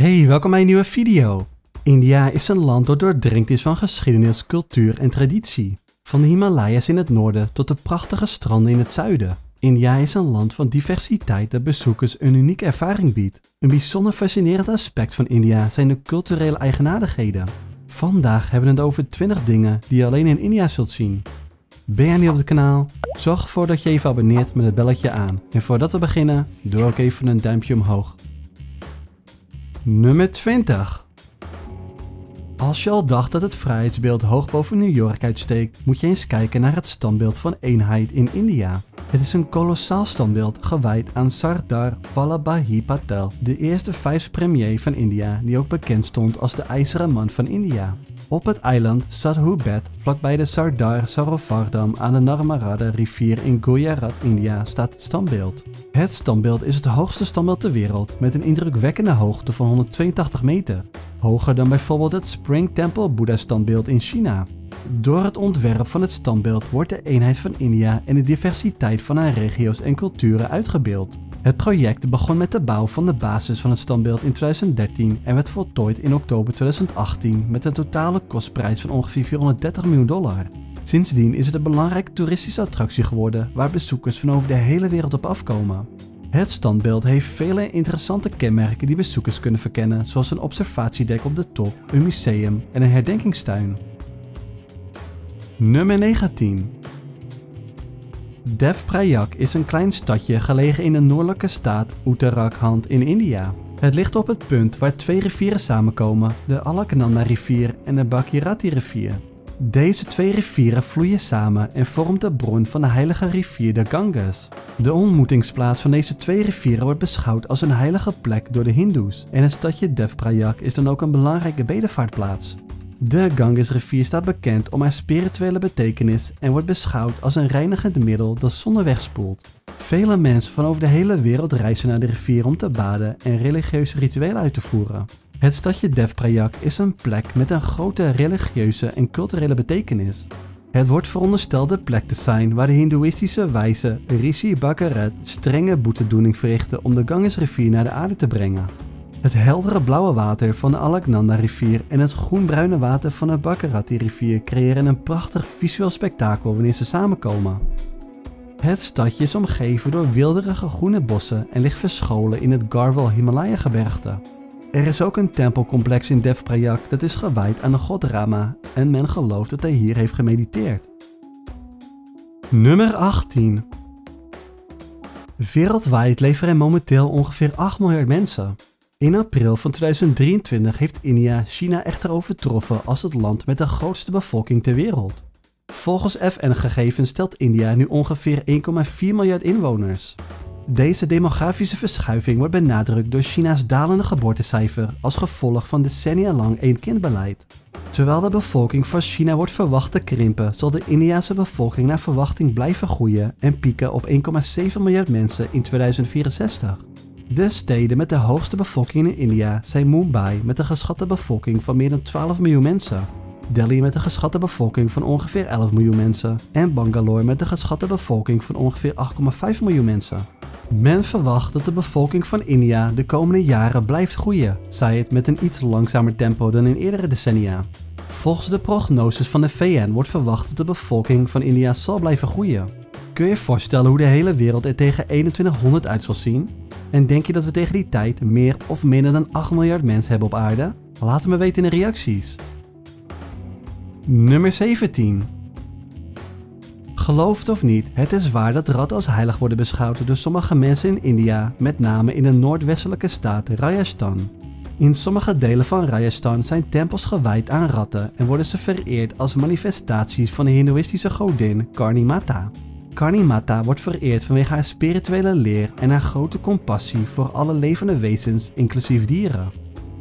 Hey, welkom bij een nieuwe video. India is een land dat doordrenkt is van geschiedenis, cultuur en traditie. Van de Himalaya's in het noorden tot de prachtige stranden in het zuiden. India is een land van diversiteit dat bezoekers een unieke ervaring biedt. Een bijzonder fascinerend aspect van India zijn de culturele eigenaardigheden. Vandaag hebben we het over 20 dingen die je alleen in India zult zien. Ben jij nieuw op het kanaal? Zorg ervoor dat je even abonneert met het belletje aan. En voordat we beginnen, doe ook even een duimpje omhoog. Nummer 20. Als je al dacht dat het vrijheidsbeeld hoog boven New York uitsteekt, moet je eens kijken naar het standbeeld van eenheid in India. Het is een kolossaal standbeeld gewijd aan Sardar Vallabhai Patel, de eerste vice-premier van India die ook bekend stond als de ijzeren man van India. Op het eiland Sadhubet, vlakbij de Sardar Sarovardam aan de Narmada rivier in Gujarat, India, staat het standbeeld. Het standbeeld is het hoogste standbeeld ter wereld met een indrukwekkende hoogte van 182 meter. Hoger dan bijvoorbeeld het Spring Temple Boeddha standbeeld in China. Door het ontwerp van het standbeeld wordt de eenheid van India en de diversiteit van haar regio's en culturen uitgebeeld. Het project begon met de bouw van de basis van het standbeeld in 2013 en werd voltooid in oktober 2018 met een totale kostprijs van ongeveer 430 miljoen dollar. Sindsdien is het een belangrijke toeristische attractie geworden waar bezoekers van over de hele wereld op afkomen. Het standbeeld heeft vele interessante kenmerken die bezoekers kunnen verkennen, zoals een observatiedek op de top, een museum en een herdenkingstuin. Nummer 19 Dev Prayak is een klein stadje gelegen in de noordelijke staat Uttarakhand in India. Het ligt op het punt waar twee rivieren samenkomen, de Alaknanda rivier en de Bhagirathi rivier. Deze twee rivieren vloeien samen en vormt de bron van de heilige rivier de Ganges. De ontmoetingsplaats van deze twee rivieren wordt beschouwd als een heilige plek door de hindoes en het stadje Devprayak is dan ook een belangrijke bedevaartplaats. De Gangesrivier staat bekend om haar spirituele betekenis en wordt beschouwd als een reinigend middel dat zonne wegspoelt. Vele mensen van over de hele wereld reizen naar de rivier om te baden en religieuze rituelen uit te voeren. Het stadje Devprayak is een plek met een grote religieuze en culturele betekenis. Het wordt verondersteld de plek te zijn waar de hindoeïstische wijze Rishi Bakaret strenge boetedoening verrichtte om de Gangesrivier naar de aarde te brengen. Het heldere blauwe water van de Alaknanda-rivier en het groenbruine water van de Bhagirathi-rivier creëren een prachtig visueel spektakel wanneer ze samenkomen. Het stadje is omgeven door wilderige groene bossen en ligt verscholen in het Garhwal Himalaya-gebergte. Er is ook een tempelcomplex in Devprayak dat is gewijd aan de god Rama en men gelooft dat hij hier heeft gemediteerd. Nummer 18 Wereldwijd leven er momenteel ongeveer 8 miljard mensen. In april van 2023 heeft India China echter overtroffen als het land met de grootste bevolking ter wereld. Volgens FN-gegevens stelt India nu ongeveer 1,4 miljard inwoners. Deze demografische verschuiving wordt benadrukt door China's dalende geboortecijfer als gevolg van decennia lang één-kindbeleid. Terwijl de bevolking van China wordt verwacht te krimpen, zal de Indiase bevolking naar verwachting blijven groeien en pieken op 1,7 miljard mensen in 2064. De steden met de hoogste bevolking in India zijn Mumbai met een geschatte bevolking van meer dan 12 miljoen mensen, Delhi met een geschatte bevolking van ongeveer 11 miljoen mensen en Bangalore met een geschatte bevolking van ongeveer 8,5 miljoen mensen. Men verwacht dat de bevolking van India de komende jaren blijft groeien, zij het met een iets langzamer tempo dan in eerdere decennia. Volgens de prognoses van de VN wordt verwacht dat de bevolking van India zal blijven groeien. Kun je je voorstellen hoe de hele wereld er tegen 2100 uit zal zien? En denk je dat we tegen die tijd meer of minder dan 8 miljard mensen hebben op aarde? Laat het me weten in de reacties. Nummer 17. Geloof of niet, het is waar dat ratten als heilig worden beschouwd door sommige mensen in India, met name in de noordwestelijke staat Rajasthan. In sommige delen van Rajasthan zijn tempels gewijd aan ratten en worden ze vereerd als manifestaties van de hindoeïstische godin Karni Mata. Karni Mata wordt vereerd vanwege haar spirituele leer en haar grote compassie voor alle levende wezens, inclusief dieren.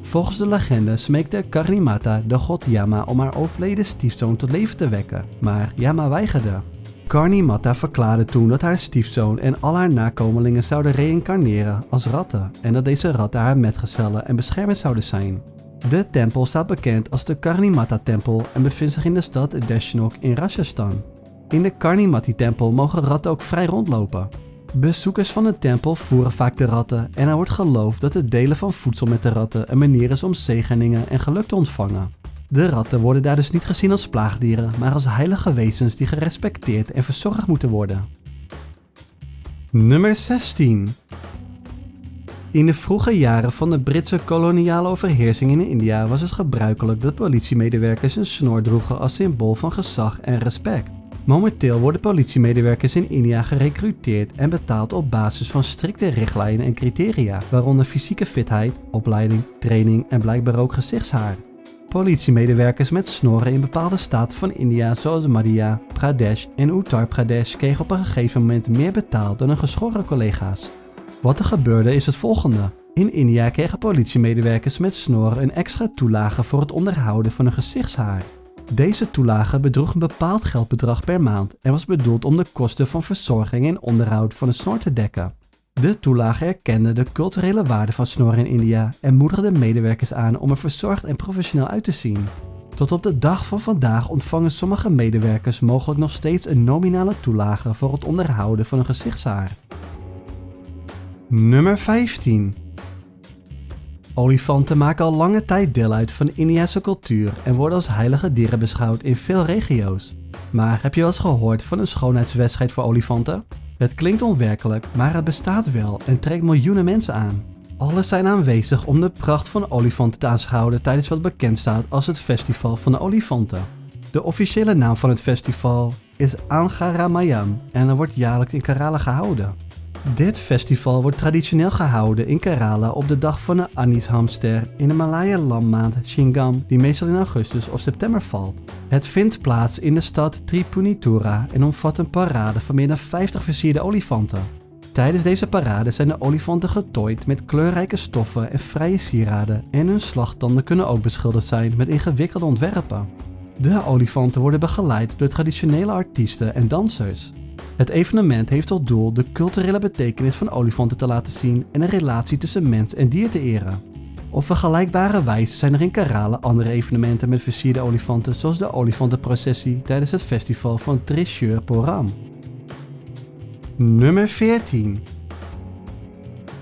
Volgens de legende smeekte Karni Mata de god Yama om haar overleden stiefzoon tot leven te wekken, maar Yama weigerde. Karni Mata verklaarde toen dat haar stiefzoon en al haar nakomelingen zouden reïncarneren als ratten en dat deze ratten haar metgezellen en beschermers zouden zijn. De tempel staat bekend als de Karni Mata tempel en bevindt zich in de stad Deshnok in Rajasthan. In de Karnimati tempel mogen ratten ook vrij rondlopen. Bezoekers van de tempel voeren vaak de ratten en er wordt geloofd dat het delen van voedsel met de ratten een manier is om zegeningen en geluk te ontvangen. De ratten worden daar dus niet gezien als plaagdieren, maar als heilige wezens die gerespecteerd en verzorgd moeten worden. Nummer 16 in de vroege jaren van de Britse koloniale overheersing in India was het gebruikelijk dat politiemedewerkers een snor droegen als symbool van gezag en respect. Momenteel worden politiemedewerkers in India gerecruiteerd en betaald op basis van strikte richtlijnen en criteria, waaronder fysieke fitheid, opleiding, training en blijkbaar ook gezichtshaar. Politiemedewerkers met snorren in bepaalde staten van India zoals Madhya Pradesh en Uttar Pradesh kregen op een gegeven moment meer betaald dan hun geschoren collega's. Wat er gebeurde is het volgende. In India kregen politiemedewerkers met snorren een extra toelage voor het onderhouden van hun gezichtshaar. Deze toelage bedroeg een bepaald geldbedrag per maand en was bedoeld om de kosten van verzorging en onderhoud van de snor te dekken. De toelage erkende de culturele waarde van snor in India en moedigde medewerkers aan om er verzorgd en professioneel uit te zien. Tot op de dag van vandaag ontvangen sommige medewerkers mogelijk nog steeds een nominale toelage voor het onderhouden van hun gezichtshaar. Nummer 15 Olifanten maken al lange tijd deel uit van de Indiase cultuur en worden als heilige dieren beschouwd in veel regio's. Maar heb je wel eens gehoord van een schoonheidswedstrijd voor olifanten? Het klinkt onwerkelijk, maar het bestaat wel en trekt miljoenen mensen aan. Alle zijn aanwezig om de pracht van olifanten te aanschouwen tijdens wat bekend staat als het Festival van de Olifanten. De officiële naam van het festival is Angaramayam en er wordt jaarlijks in Kerala gehouden. Dit festival wordt traditioneel gehouden in Kerala op de dag van de Anishamster in de Malaya-landmaand Shingam, die meestal in augustus of september valt. Het vindt plaats in de stad Tripunitura en omvat een parade van meer dan 50 versierde olifanten. Tijdens deze parade zijn de olifanten getooid met kleurrijke stoffen en vrije sieraden en hun slagtanden kunnen ook beschilderd zijn met ingewikkelde ontwerpen. De olifanten worden begeleid door traditionele artiesten en dansers. Het evenement heeft tot doel de culturele betekenis van olifanten te laten zien en een relatie tussen mens en dier te eren. Op vergelijkbare wijze zijn er in Kerala andere evenementen met versierde olifanten zoals de olifantenprocessie tijdens het festival van Trishur Poram. Nummer 14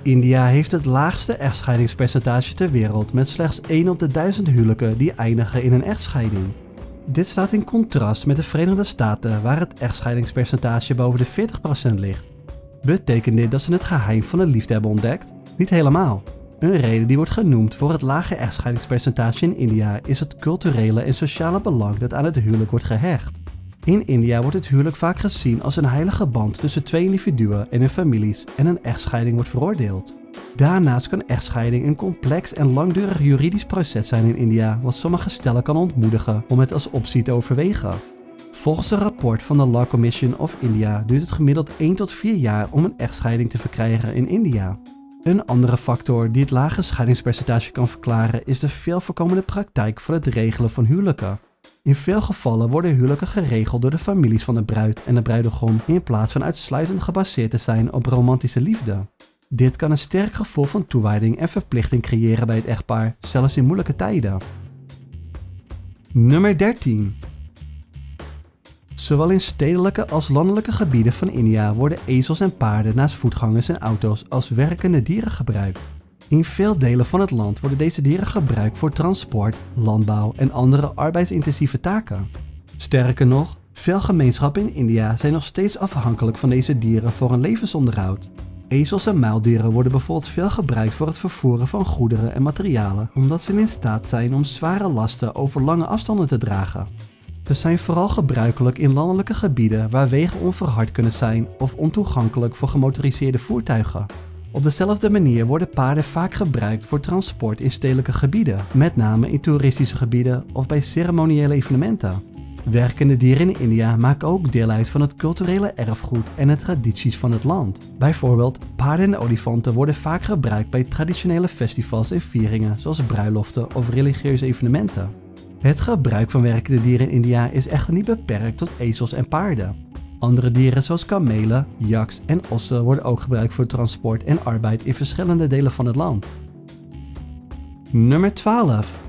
India heeft het laagste echtscheidingspercentage ter wereld met slechts 1 op de 1000 huwelijken die eindigen in een echtscheiding. Dit staat in contrast met de Verenigde Staten waar het echtscheidingspercentage boven de 40% ligt. Betekent dit dat ze het geheim van de liefde hebben ontdekt? Niet helemaal. Een reden die wordt genoemd voor het lage echtscheidingspercentage in India is het culturele en sociale belang dat aan het huwelijk wordt gehecht. In India wordt het huwelijk vaak gezien als een heilige band tussen twee individuen en hun families en een echtscheiding wordt veroordeeld. Daarnaast kan echtscheiding een complex en langdurig juridisch proces zijn in India, wat sommige stellen kan ontmoedigen om het als optie te overwegen. Volgens een rapport van de Law Commission of India duurt het gemiddeld 1 tot 4 jaar om een echtscheiding te verkrijgen in India. Een andere factor die het lage scheidingspercentage kan verklaren is de veel voorkomende praktijk van het regelen van huwelijken. In veel gevallen worden huwelijken geregeld door de families van de bruid en de bruidegom in plaats van uitsluitend gebaseerd te zijn op romantische liefde. Dit kan een sterk gevoel van toewijding en verplichting creëren bij het echtpaar, zelfs in moeilijke tijden. Nummer 13. Zowel in stedelijke als landelijke gebieden van India worden ezels en paarden naast voetgangers en auto's als werkende dieren gebruikt. In veel delen van het land worden deze dieren gebruikt voor transport, landbouw en andere arbeidsintensieve taken. Sterker nog, veel gemeenschappen in India zijn nog steeds afhankelijk van deze dieren voor hun levensonderhoud. Ezels en muildieren worden bijvoorbeeld veel gebruikt voor het vervoeren van goederen en materialen, omdat ze in staat zijn om zware lasten over lange afstanden te dragen. Ze zijn vooral gebruikelijk in landelijke gebieden waar wegen onverhard kunnen zijn of ontoegankelijk voor gemotoriseerde voertuigen. Op dezelfde manier worden paarden vaak gebruikt voor transport in stedelijke gebieden, met name in toeristische gebieden of bij ceremoniële evenementen. Werkende dieren in India maken ook deel uit van het culturele erfgoed en de tradities van het land. Bijvoorbeeld, paarden en olifanten worden vaak gebruikt bij traditionele festivals en vieringen zoals bruiloften of religieuze evenementen. Het gebruik van werkende dieren in India is echter niet beperkt tot ezels en paarden. Andere dieren zoals kamelen, yaks en ossen worden ook gebruikt voor transport en arbeid in verschillende delen van het land. Nummer 12.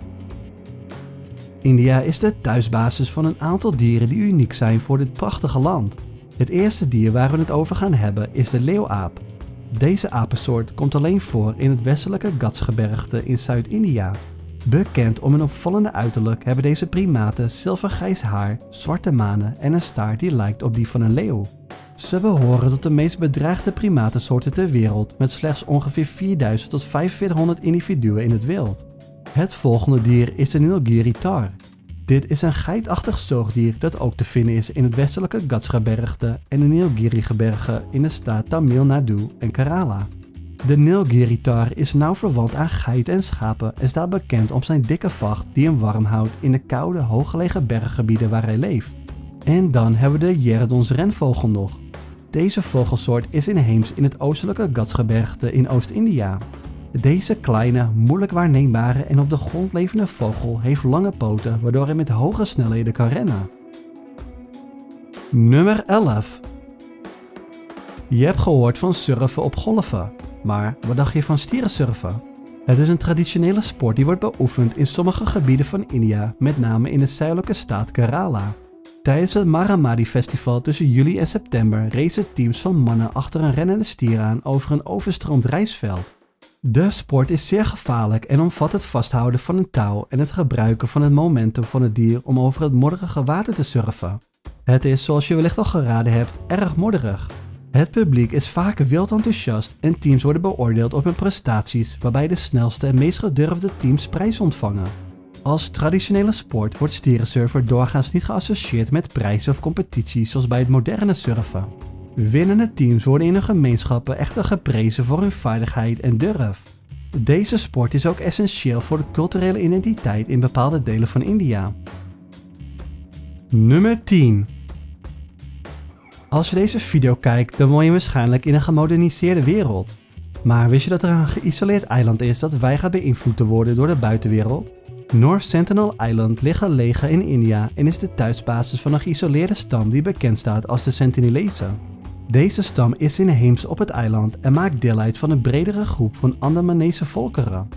India is de thuisbasis van een aantal dieren die uniek zijn voor dit prachtige land. Het eerste dier waar we het over gaan hebben is de leeuwaap. Deze apensoort komt alleen voor in het westelijke Ghats-gebergte in Zuid-India. Bekend om hun opvallende uiterlijk hebben deze primaten zilvergrijs haar, zwarte manen en een staart die lijkt op die van een leeuw. Ze behoren tot de meest bedreigde primatensoorten ter wereld met slechts ongeveer 4000 tot 4500 individuen in het wild. Het volgende dier is de Nilgiri tar. Dit is een geitachtig zoogdier dat ook te vinden is in het westelijke Ghats-gebergte en de Nilgiri-gebergen in de staat Tamil Nadu en Kerala. De Nilgiri-tar is nauw verwant aan geiten en schapen en staat bekend om zijn dikke vacht die hem warm houdt in de koude, hooggelegen berggebieden waar hij leeft. En dan hebben we de Jeredons renvogel nog. Deze vogelsoort is inheems in het oostelijke Ghats-gebergte in Oost-India. Deze kleine, moeilijk waarneembare en op de grond levende vogel heeft lange poten waardoor hij met hoge snelheden kan rennen. Nummer 11 Je hebt gehoord van surfen op golven, maar wat dacht je van stierensurfen? Het is een traditionele sport die wordt beoefend in sommige gebieden van India, met name in de zuidelijke staat Kerala. Tijdens het Maramadi Festival tussen juli en september racen teams van mannen achter een rennende stier aan over een overstroomd rijsveld. De sport is zeer gevaarlijk en omvat het vasthouden van een touw en het gebruiken van het momentum van het dier om over het modderige water te surfen. Het is, zoals je wellicht al geraden hebt, erg modderig. Het publiek is vaak wild enthousiast en teams worden beoordeeld op hun prestaties, waarbij de snelste en meest gedurfde teams prijs ontvangen. Als traditionele sport wordt stierensurfer doorgaans niet geassocieerd met prijzen of competities zoals bij het moderne surfen. Winnende teams worden in hun gemeenschappen echter geprezen voor hun vaardigheid en durf. Deze sport is ook essentieel voor de culturele identiteit in bepaalde delen van India. Nummer 10 Als je deze video kijkt, dan woon je waarschijnlijk in een gemoderniseerde wereld. Maar wist je dat er een geïsoleerd eiland is dat weigert beïnvloed te worden door de buitenwereld? North Sentinel Island ligt gelegen in India en is de thuisbasis van een geïsoleerde stam die bekend staat als de Sentinelezen. Deze stam is inheems op het eiland en maakt deel uit van een bredere groep van Andamanese volkeren.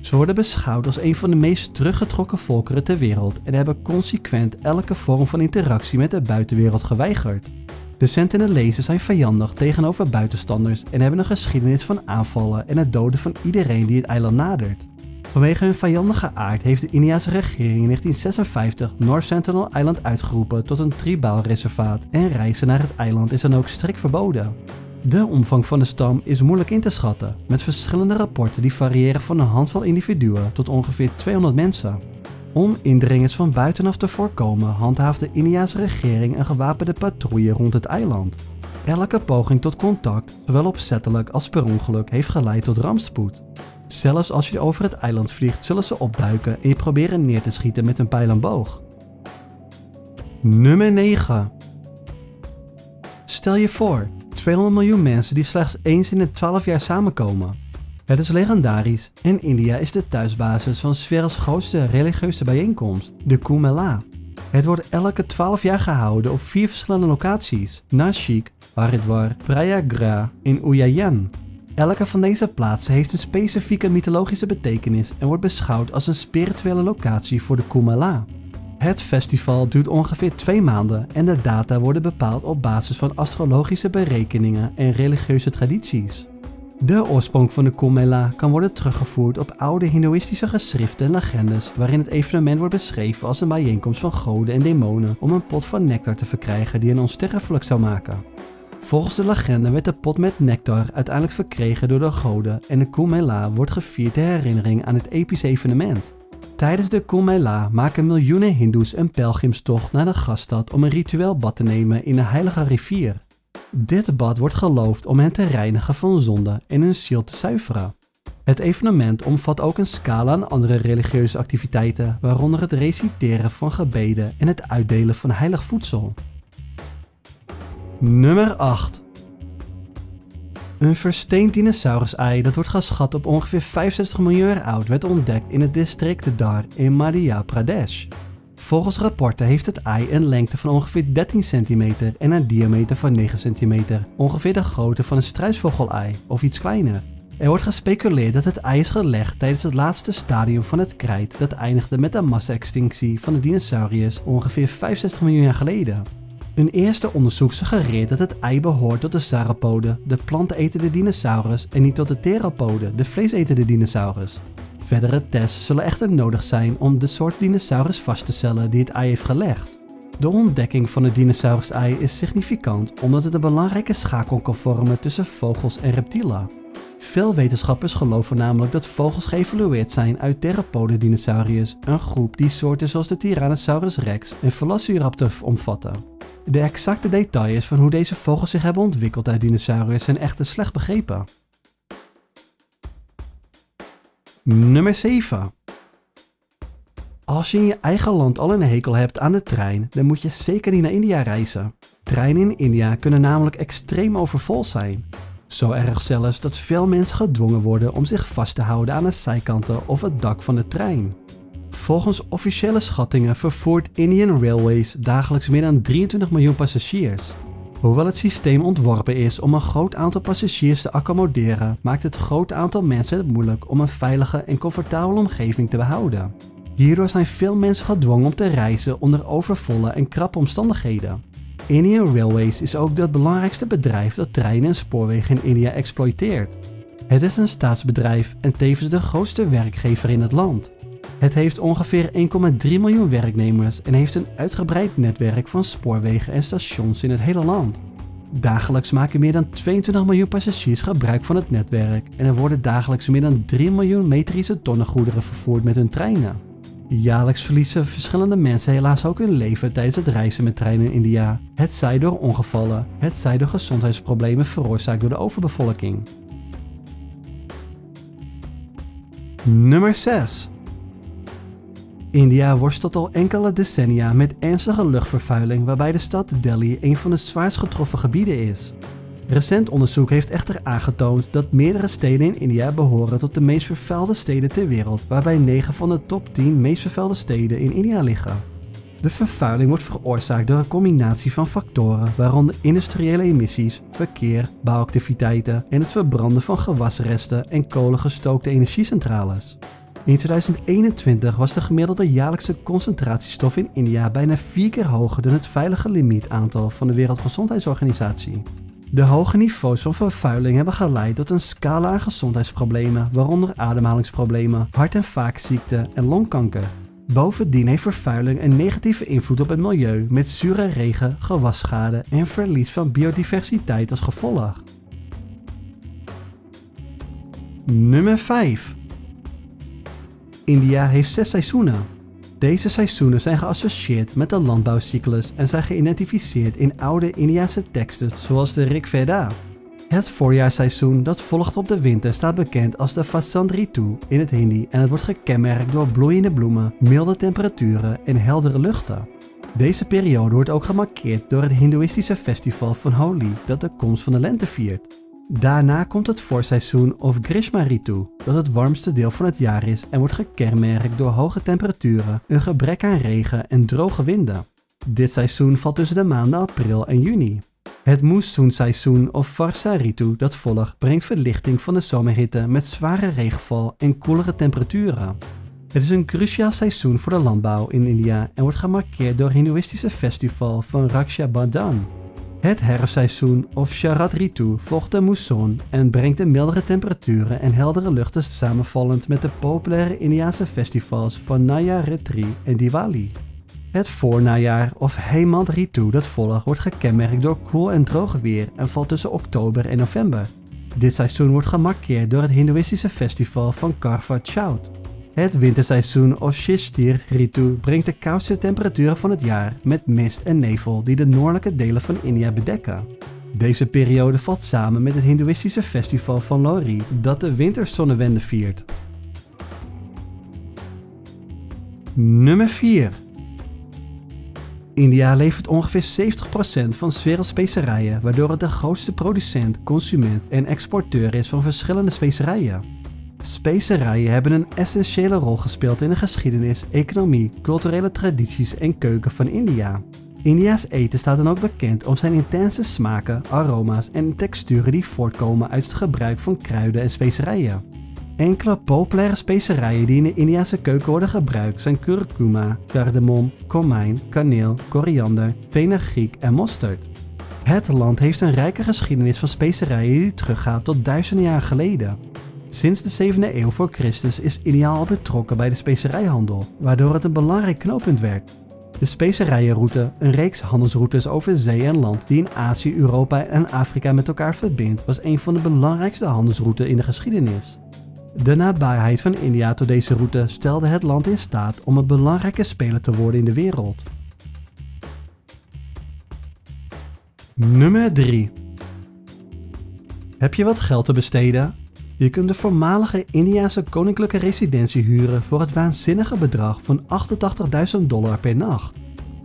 Ze worden beschouwd als een van de meest teruggetrokken volkeren ter wereld en hebben consequent elke vorm van interactie met de buitenwereld geweigerd. De Sentinelezen zijn vijandig tegenover buitenstanders en hebben een geschiedenis van aanvallen en het doden van iedereen die het eiland nadert. Vanwege hun vijandige aard heeft de Indiase regering in 1956 North Sentinel Island uitgeroepen tot een tribaal reservaat en reizen naar het eiland is dan ook strikt verboden. De omvang van de stam is moeilijk in te schatten, met verschillende rapporten die variëren van een handvol individuen tot ongeveer 200 mensen. Om indringers van buitenaf te voorkomen handhaaft de Indiase regering een gewapende patrouille rond het eiland. Elke poging tot contact, zowel opzettelijk als per ongeluk, heeft geleid tot rampspoed. Zelfs als je over het eiland vliegt, zullen ze opduiken en je proberen neer te schieten met een pijl en boog. Nummer 9. Stel je voor, 200 miljoen mensen die slechts eens in de 12 jaar samenkomen. Het is legendarisch en India is de thuisbasis van werelds grootste religieuze bijeenkomst, de Kumbh. Het wordt elke 12 jaar gehouden op vier verschillende locaties: Nashik, Haridwar, Prayagraj en Ujjayan. Elke van deze plaatsen heeft een specifieke mythologische betekenis en wordt beschouwd als een spirituele locatie voor de Kumala. Het festival duurt ongeveer twee maanden en de data worden bepaald op basis van astrologische berekeningen en religieuze tradities. De oorsprong van de Kumbh kan worden teruggevoerd op oude hindoeïstische geschriften en legendes waarin het evenement wordt beschreven als een bijeenkomst van goden en demonen om een pot van nectar te verkrijgen die hen onsterfelijk zou maken. Volgens de legende werd de pot met nectar uiteindelijk verkregen door de goden en de Kumbh wordt gevierd ter herinnering aan het epische evenement. Tijdens de Kumbh maken miljoenen hindoes een pelgrimstocht naar de gaststad om een ritueel bad te nemen in de heilige rivier. Dit bad wordt geloofd om hen te reinigen van zonde en hun ziel te zuiveren. Het evenement omvat ook een scala aan andere religieuze activiteiten, waaronder het reciteren van gebeden en het uitdelen van heilig voedsel. Nummer 8. Een versteend dinosaurus-ei dat wordt geschat op ongeveer 65 miljoen jaar oud werd ontdekt in het district Dar in Madhya Pradesh. Volgens rapporten heeft het ei een lengte van ongeveer 13 centimeter en een diameter van 9 centimeter, ongeveer de grootte van een struisvogel-ei of iets kleiner. Er wordt gespeculeerd dat het ei is gelegd tijdens het laatste stadium van het krijt dat eindigde met de massa-extinctie van de dinosauriërs ongeveer 65 miljoen jaar geleden. Een eerste onderzoek suggereert dat het ei behoort tot de sauropoden, de plantenetende dinosaurus, en niet tot de theropoden, de vleesetende dinosaurus. Verdere tests zullen echter nodig zijn om de soort dinosaurus vast te stellen die het ei heeft gelegd. De ontdekking van het dinosaurus-ei is significant omdat het een belangrijke schakel kan vormen tussen vogels en reptielen. Veel wetenschappers geloven namelijk dat vogels geëvolueerd zijn uit theropoden dinosauriërs, een groep die soorten zoals de Tyrannosaurus rex en Velociraptor omvatten. De exacte details van hoe deze vogels zich hebben ontwikkeld uit dinosauriërs zijn echter slecht begrepen. Nummer 7. Als je in je eigen land al een hekel hebt aan de trein, dan moet je zeker niet naar India reizen. Treinen in India kunnen namelijk extreem overvol zijn. Zo erg zelfs dat veel mensen gedwongen worden om zich vast te houden aan de zijkanten of het dak van de trein. Volgens officiële schattingen vervoert Indian Railways dagelijks meer dan 23 miljoen passagiers. Hoewel het systeem ontworpen is om een groot aantal passagiers te accommoderen, maakt het groot aantal mensen het moeilijk om een veilige en comfortabele omgeving te behouden. Hierdoor zijn veel mensen gedwongen om te reizen onder overvolle en krappe omstandigheden. Indian Railways is ook het belangrijkste bedrijf dat treinen en spoorwegen in India exploiteert. Het is een staatsbedrijf en tevens de grootste werkgever in het land. Het heeft ongeveer 1,3 miljoen werknemers en heeft een uitgebreid netwerk van spoorwegen en stations in het hele land. Dagelijks maken meer dan 22 miljoen passagiers gebruik van het netwerk en er worden dagelijks meer dan 3 miljoen metrische tonnen goederen vervoerd met hun treinen. Jaarlijks verliezen verschillende mensen helaas ook hun leven tijdens het reizen met treinen in India. Het zij door ongevallen, het zij door gezondheidsproblemen veroorzaakt door de overbevolking. Nummer 6. India worstelt al enkele decennia met ernstige luchtvervuiling waarbij de stad Delhi een van de zwaarst getroffen gebieden is. Recent onderzoek heeft echter aangetoond dat meerdere steden in India behoren tot de meest vervuilde steden ter wereld, waarbij 9 van de top 10 meest vervuilde steden in India liggen. De vervuiling wordt veroorzaakt door een combinatie van factoren, waaronder industriële emissies, verkeer, bouwactiviteiten en het verbranden van gewasresten en kolengestookte energiecentrales. In 2021 was de gemiddelde jaarlijkse concentratiestof in India bijna vier keer hoger dan het veilige limietaantal van de Wereldgezondheidsorganisatie. De hoge niveaus van vervuiling hebben geleid tot een scala aan gezondheidsproblemen, waaronder ademhalingsproblemen, hart- en vaatziekten en longkanker. Bovendien heeft vervuiling een negatieve invloed op het milieu met zure regen, gewasschade en verlies van biodiversiteit als gevolg. Nummer 5. India heeft zes seizoenen. Deze seizoenen zijn geassocieerd met de landbouwcyclus en zijn geïdentificeerd in oude Indiase teksten zoals de Rig Veda. Het voorjaarsseizoen dat volgt op de winter staat bekend als de Vasant Ritu in het Hindi en het wordt gekenmerkt door bloeiende bloemen, milde temperaturen en heldere luchten. Deze periode wordt ook gemarkeerd door het Hindoeïstische festival van Holi dat de komst van de lente viert. Daarna komt het voorseizoen of Grishma Ritu, dat het warmste deel van het jaar is en wordt gekenmerkt door hoge temperaturen, een gebrek aan regen en droge winden. Dit seizoen valt tussen de maanden april en juni. Het moessoenseizoen of Varsa Ritu dat volgt brengt verlichting van de zomerhitte met zware regenval en koelere temperaturen. Het is een cruciaal seizoen voor de landbouw in India en wordt gemarkeerd door het Hindoeïstische festival van Raksha Bandhan. Het herfstseizoen of Sharad Ritu volgt de mousson en brengt de mildere temperaturen en heldere luchten samenvallend met de populaire Indiaanse festivals van Naya Retri en Diwali. Het voornajaar of Hemant Ritu dat volgt wordt gekenmerkt door koel en droog weer en valt tussen oktober en november. Dit seizoen wordt gemarkeerd door het Hindoeïstische festival van Karva Chauth. Het winterseizoen of Shishtir Ritu brengt de koudste temperaturen van het jaar met mist en nevel die de noordelijke delen van India bedekken. Deze periode valt samen met het Hindoeïstische festival van Lohri dat de winterzonnewende viert. Nummer 4 India levert ongeveer 70% van specerijen, waardoor het de grootste producent, consument en exporteur is van verschillende specerijen. Specerijen hebben een essentiële rol gespeeld in de geschiedenis, economie, culturele tradities en keuken van India. India's eten staat dan ook bekend om zijn intense smaken, aroma's en texturen die voortkomen uit het gebruik van kruiden en specerijen. Enkele populaire specerijen die in de Indiase keuken worden gebruikt zijn curcuma, cardamom, komijn, kaneel, koriander, fenugreek en mosterd. Het land heeft een rijke geschiedenis van specerijen die teruggaat tot duizenden jaar geleden. Sinds de 7e eeuw voor Christus is India al betrokken bij de specerijhandel, waardoor het een belangrijk knooppunt werd. De specerijenroute, een reeks handelsroutes over zee en land die in Azië, Europa en Afrika met elkaar verbindt, was een van de belangrijkste handelsroutes in de geschiedenis. De nabijheid van India tot deze route stelde het land in staat om een belangrijke speler te worden in de wereld. Nummer 3 Heb je wat geld te besteden? Je kunt de voormalige Indiase koninklijke residentie huren voor het waanzinnige bedrag van 88.000 dollar per nacht.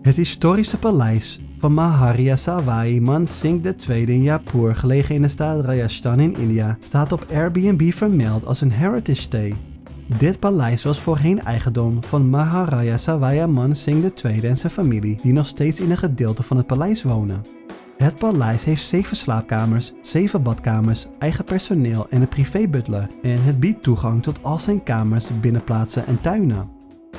Het historische paleis van Maharya Savai Man Singh II in Jaipur, gelegen in de staat Rajasthan in India, staat op Airbnb vermeld als een heritage stay. Dit paleis was voorheen eigendom van Maharaja Savai Man Singh II en zijn familie, die nog steeds in een gedeelte van het paleis wonen. Het paleis heeft 7 slaapkamers, 7 badkamers, eigen personeel en een privébutler en het biedt toegang tot al zijn kamers, binnenplaatsen en tuinen.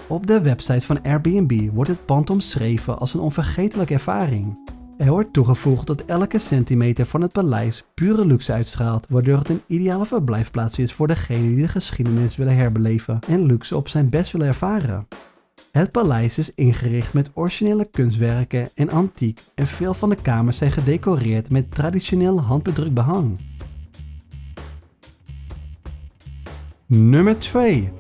Op de website van Airbnb wordt het pand omschreven als een onvergetelijke ervaring. Er wordt toegevoegd dat elke centimeter van het paleis pure luxe uitstraalt, waardoor het een ideale verblijfplaats is voor degenen die de geschiedenis willen herbeleven en luxe op zijn best willen ervaren. Het paleis is ingericht met originele kunstwerken en antiek en veel van de kamers zijn gedecoreerd met traditioneel handbedrukt behang. Nummer 2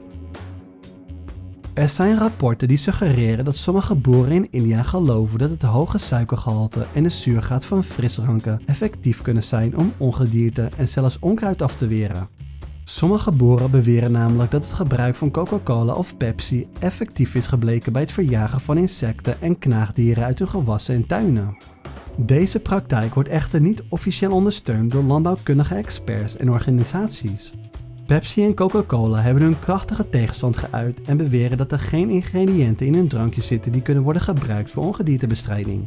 er zijn rapporten die suggereren dat sommige boeren in India geloven dat het hoge suikergehalte en de zuurgraad van frisdranken effectief kunnen zijn om ongedierte en zelfs onkruid af te weren. Sommige boeren beweren namelijk dat het gebruik van Coca-Cola of Pepsi effectief is gebleken bij het verjagen van insecten en knaagdieren uit hun gewassen en tuinen. Deze praktijk wordt echter niet officieel ondersteund door landbouwkundige experts en organisaties. Pepsi en Coca-Cola hebben hun krachtige tegenstand geuit en beweren dat er geen ingrediënten in hun drankjes zitten die kunnen worden gebruikt voor ongediertebestrijding.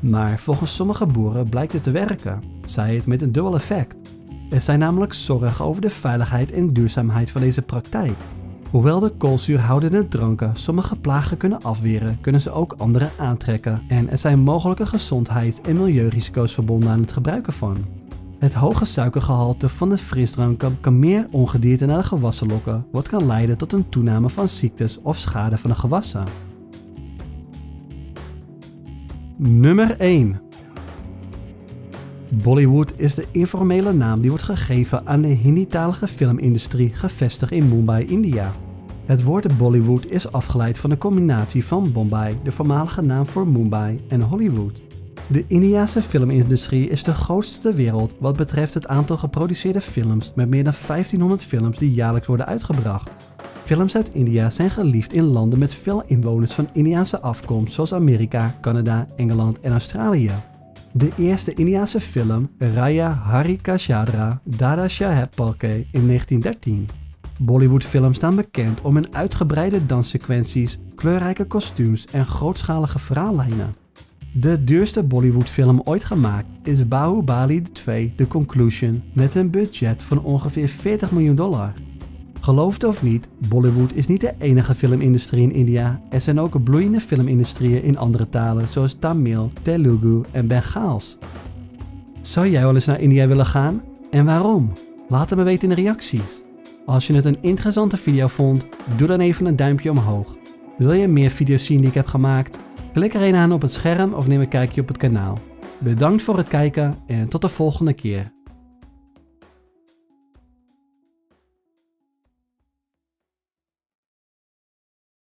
Maar volgens sommige boeren blijkt het te werken, zij het met een dubbel effect. Er zijn namelijk zorgen over de veiligheid en duurzaamheid van deze praktijk. Hoewel de koolzuurhoudende dranken sommige plagen kunnen afweren, kunnen ze ook andere aantrekken en er zijn mogelijke gezondheids- en milieurisico's verbonden aan het gebruiken van. Het hoge suikergehalte van de frisdranken kan meer ongedierte naar de gewassen lokken, wat kan leiden tot een toename van ziektes of schade van de gewassen. Nummer 1 Bollywood is de informele naam die wordt gegeven aan de Hindi-talige filmindustrie gevestigd in Mumbai, India. Het woord Bollywood is afgeleid van de combinatie van Bombay, de voormalige naam voor Mumbai, en Hollywood. De Indiase filmindustrie is de grootste ter wereld wat betreft het aantal geproduceerde films met meer dan 1500 films die jaarlijks worden uitgebracht. Films uit India zijn geliefd in landen met veel inwoners van Indiase afkomst zoals Amerika, Canada, Engeland en Australië. De eerste Indiase film, Raya Harikashadra Dada Shaheb Palke in 1913. Bollywoodfilms staan bekend om hun uitgebreide danssequenties, kleurrijke kostuums en grootschalige verhaallijnen. De duurste Bollywoodfilm ooit gemaakt is Bahubali 2 The Conclusion met een budget van ongeveer 40 miljoen dollar. Geloof of niet, Bollywood is niet de enige filmindustrie in India. Er zijn ook bloeiende filmindustrieën in andere talen zoals Tamil, Telugu en Bengaals. Zou jij wel eens naar India willen gaan? En waarom? Laat het me weten in de reacties. Als je het een interessante video vond, doe dan even een duimpje omhoog. Wil je meer video's zien die ik heb gemaakt? Klik er een aan op het scherm of neem een kijkje op het kanaal. Bedankt voor het kijken en tot de volgende keer.